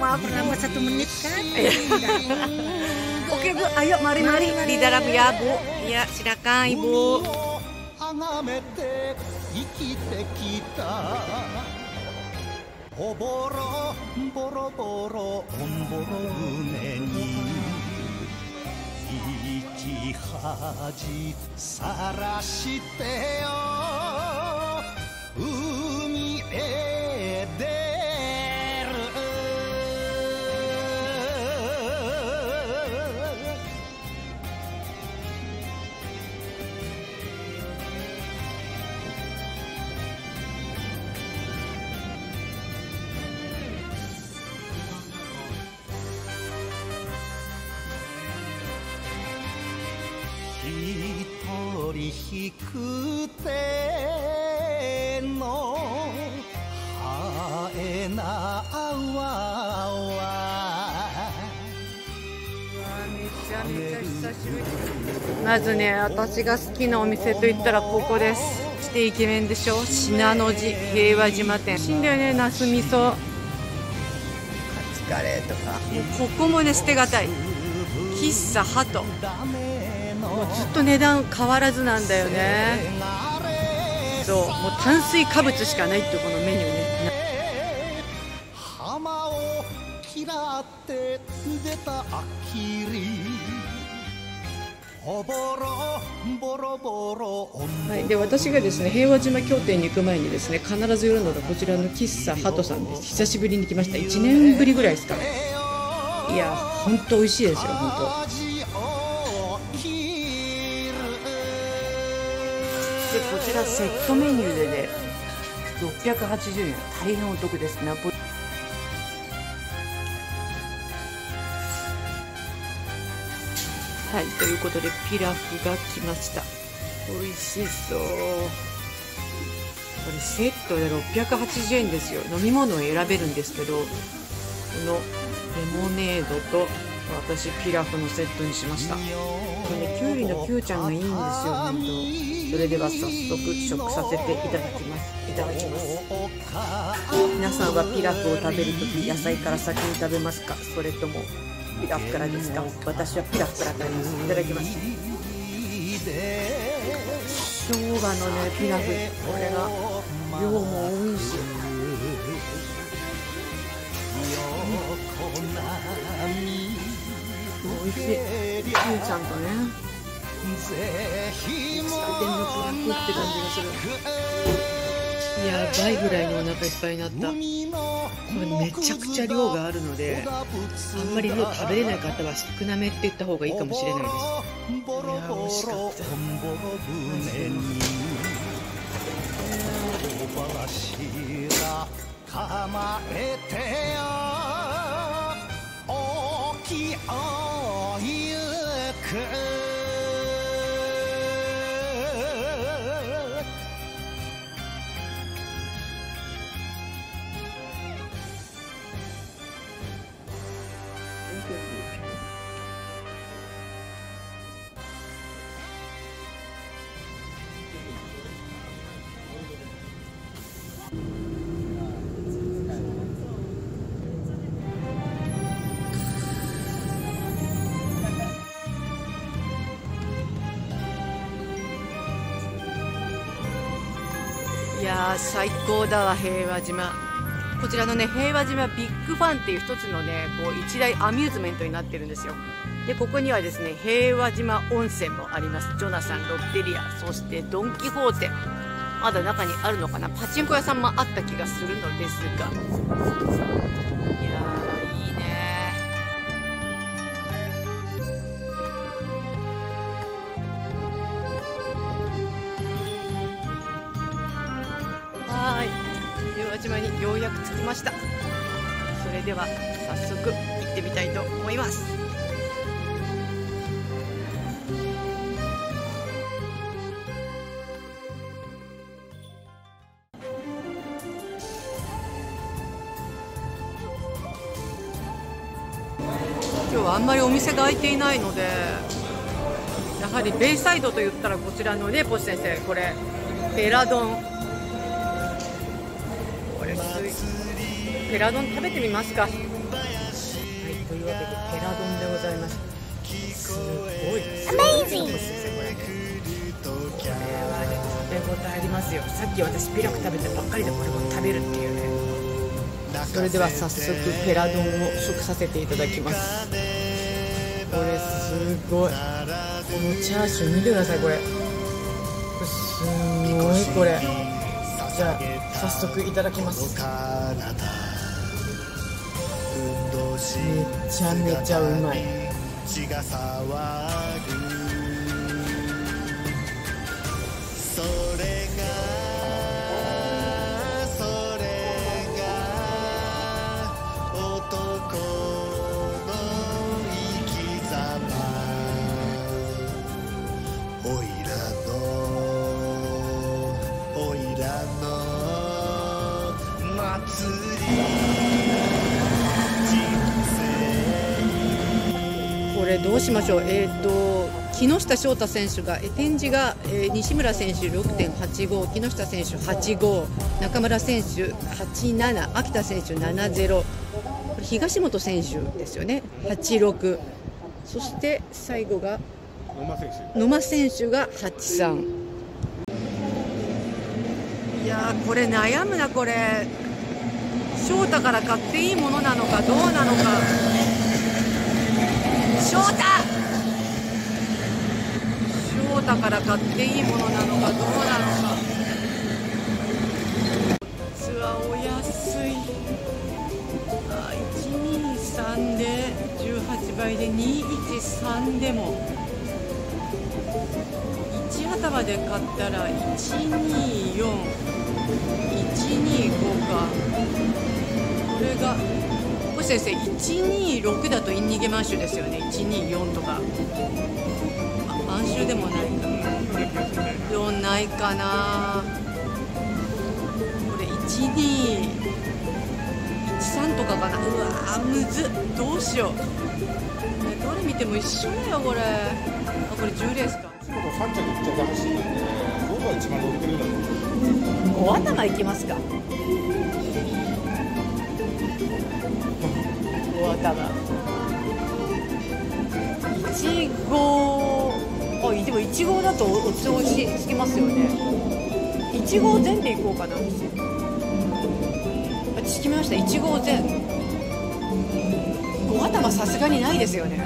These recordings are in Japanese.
maaf terlambat satu menit kan Oke Bu ayo mari mari di dalam ya Bu Ya silakan Ibu あがめて生きてきたおぼろボロボロおんぼろ船に生き恥さらしてよ 一人引く手のはえなわまずね私が好きなお店といったらここです。そしてイケメンでしょ信濃路平和島店しいんだよねナス味噌カツカレーとか。もうここもね捨てがたい。喫茶ハトもうずっと値段変わらずなんだよね。そうもう炭水化物しかないっていうこのメニューね。浜を嫌って出たあきり。はい、で私がですね平和島協定に行く前にですね必ず寄るのがこちらの喫茶ハトさんです。久しぶりに来ました。1年ぶりぐらいですかいや本当美味しいですよ本味ちらセットメニューでね680円。大変お得です。ナポリはいということでピラフが来ました。美味しそう。これセットで680円ですよ。飲み物を選べるんですけどこのレモネードと私ピラフのセットにしました。これねきゅうりのきゅうちゃんがいいんですよ本当それでは早速試食させていただきます。いただきます。皆さんはピラフを食べるとき野菜から先に食べます。かそれともピラフからですか？私はピラフから食べますいただきます生姜のねピラフ。これが量も多いし美味しい。きゅうちゃんとね。のピラフって感じがする。やばいぐらいにお腹いっぱいになった。これめちゃくちゃ量があるのであんまり量食べれない方は少なめって言った方がいいかもしれないです。いや美味しかった。構えてよ。やー最高だわ平和島。こちらのね平和島ビッグファンっていう一つのねこう一大アミューズメントになってるんですよ。でここにはですね平和島温泉もあります。ジョナサンロッテリアそしてドン・キホーテ。まだ中にあるのかな。パチンコ屋さんもあった気がするのですが。島にようやく着きました。それでは早速行ってみたいと思います。今日はあんまりお店が開いていないのでやはりベイサイドと言ったらこちらのねポシ先生これペラ丼。ペラ丼食べてみますか。はいというわけでペラ丼でございます。すごい。アメイジングこれねこれはね食べ応えありますよ。さっき私ピラフ食べてばっかりでこれも食べるっていうね。それでは早速ペラ丼を食させていただきます。これすごい。このチャーシュー見てくださいこれ。すごいこれ。じゃあ早速いただきます。めちゃめちゃうまい。しましょう。えっ、と木下翔太選手がえ展示が、えー西村選手6.85木下選手85中村選手87秋田選手70これ東本選手ですよね。86そして最後が野間選手が83いやこれ悩むなこれ。翔太から買っていいものなのかどうなのか。翔太翔太から買っていいものなのかどうなのか。ツアーお安い。あ123で18倍で213でも。1頭で買ったら124 125か。これが星先生126だとインニゲマンシュですよね。124とか。何でもない4な。いかなこれ1213とかかな。うわーむずっ。どうしよう。どれ見ても一緒だよこれ。あこれ10レースか。3頭いきますか。大頭。1 5ちごだとお酢おしつきますよね。いちご全でいこうかな私。私決めました。いちご全5頭さすがにないですよね。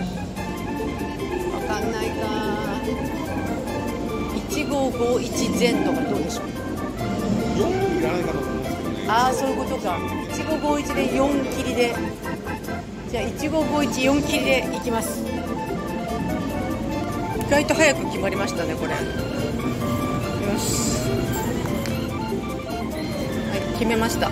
分かんないか。いちご51全とかどうでしょう？4いらないかと思うんですけどね。ああそういうことか。いちご51で4切りで。じゃあいちご514切りでいきます。外と早く決まりましたねこれ。よし。はい決めました。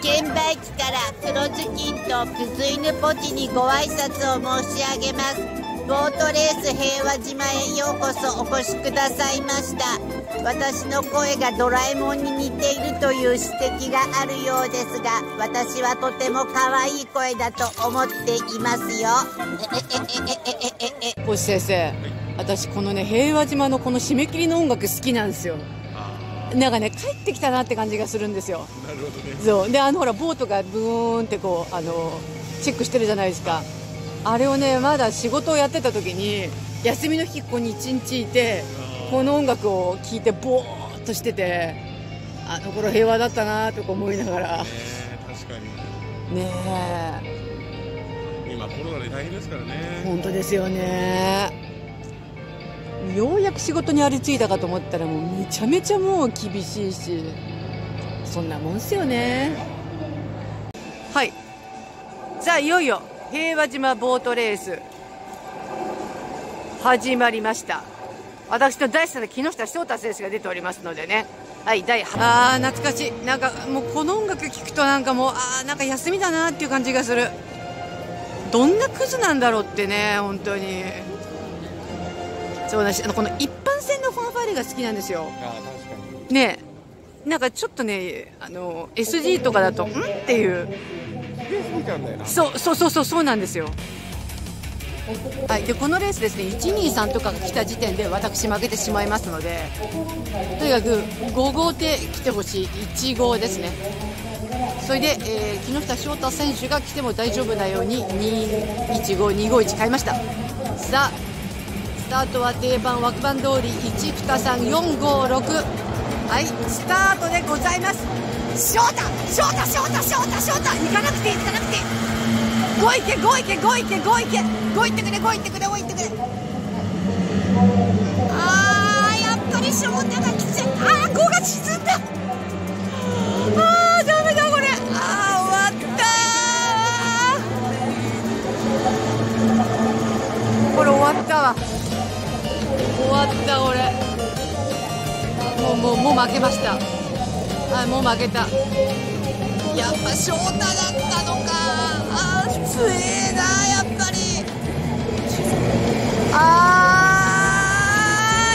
券売機から黒ずきんとプズ犬ポチにご挨拶を申し上げます。ボートレース平和島へようこそお越しくださいました。私の声がドラえもんに似ているという指摘があるようですが私はとても可愛い声だと思っていますよ。星先生、はい、私このね平和島のこの締め切りの音楽好きなんですよ。なんかね帰ってきたなって感じがするんですよ。なるほどね。そう。であのほらボートがブーンってこうあのチェックしてるじゃないですか。あれをねまだ仕事をやってた時に休みの日ここに1日いて、この音楽を聴いてボーっとしててあの頃平和だったなとか思いながら。ね確かに。ね今コロナで大変ですからえね。本当ですよね。ようやく仕事にありついたかと思ったらもうめちゃめちゃもう厳しいしそんなもんっすよね。はい。さあいよいよ平和島ボートレース始まりました私の大好きな木下翔太選手が出ておりますのでね。はい第あー懐かしい。なんかもうこの音楽聴くとなんかもうあーなんか休みだなっていう感じがする。どんなクズなんだろうってね本当に。そうだしあのこの一般線のファンファーレが好きなんですよ。ああ確かに。ねえ。なんかちょっとねあの SG とかだとん？っていう。そうそうそうそうそうなんですよはい、でこのレースですね123とかが来た時点で私負けてしまいますのでとにかく5号艇来てほしい。1号ですね。それで、えー木下翔太選手が来ても大丈夫なように215251買いました。さあスタートは定番枠番通り123456はいスタートでございます。翔太翔太翔太翔太翔太行かなくて行かなくていいけ5行け5行け5行け。5行ってくれ5行ってくれ5行ってくれ。あーやっぱり翔太がきついあー5が沈んだ。あーダメだこれ。あー終わったー。これ終わったわ。終わった俺もうもうもう負けました。あもう負けた。やっぱ翔太だったのか。あ強えなやっぱり。あ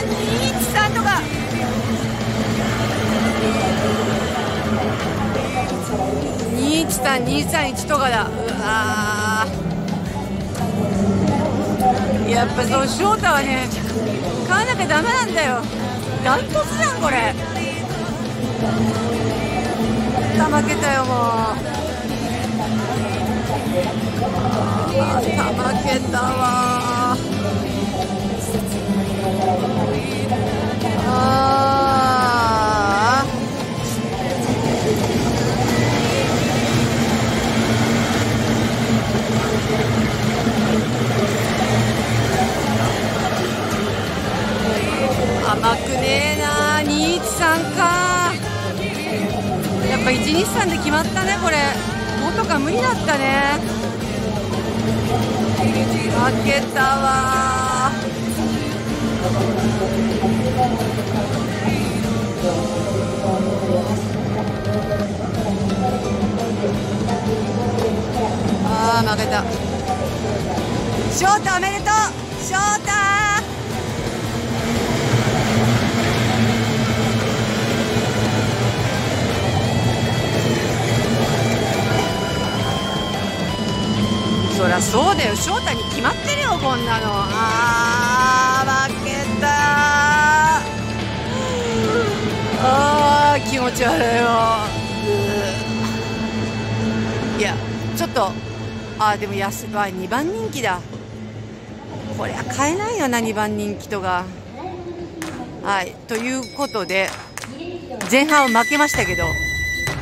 ー213とか。213231とかだ。うわー。やっぱそう翔太はね買わなきゃダメなんだよ。ダントツじゃんこれ。たまけたよもう。あたまけたわ。ああー負けた。翔太おめでとう。翔太そりゃそうだよ。翔太に決まってるよこんなの。あー負けた。あー気持ち悪いよ。いやちょっとあーでも安は2番人気だ。これは買えないよな2番人気とか。はいということで前半は負けましたけど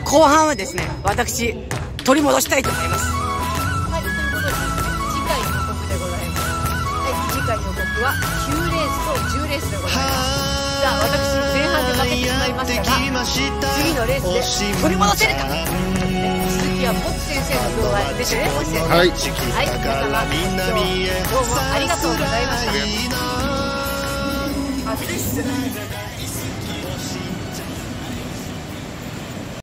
後半はですね私取り戻したいと思います。はい、ということで、次回の予告でございます。はい、次回の予告は9レースと10レースでございます。さあ、私、前半で負けてしまいましたが、次のレースで取り戻せるか続きは、ポッチ先生の動画出てね、ポッ先生。はい。はい、皆様、今日どうもありがとうござい。ました。暑い。っす。